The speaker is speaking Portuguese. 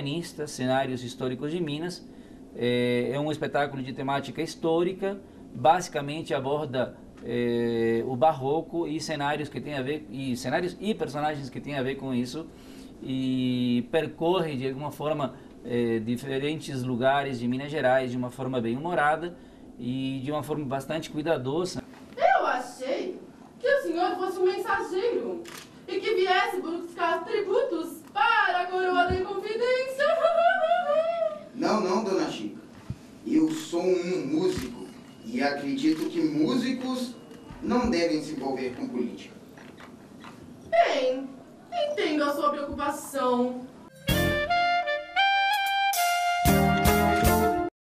Organista, Cenários Históricos de Minas, é, é um espetáculo de temática histórica, basicamente aborda é, o barroco e cenários que tem a ver e cenários e personagens que têm a ver com isso e percorre de alguma forma é, diferentes lugares de Minas Gerais de uma forma bem humorada e de uma forma bastante cuidadosa. Eu achei que o senhor fosse um mensageiro e que viesse buscar tributos para a coroa da Inconfidência. Não, não, dona Chica. Eu sou um músico e acredito que músicos não devem se envolver com política. Bem, entendo a sua preocupação,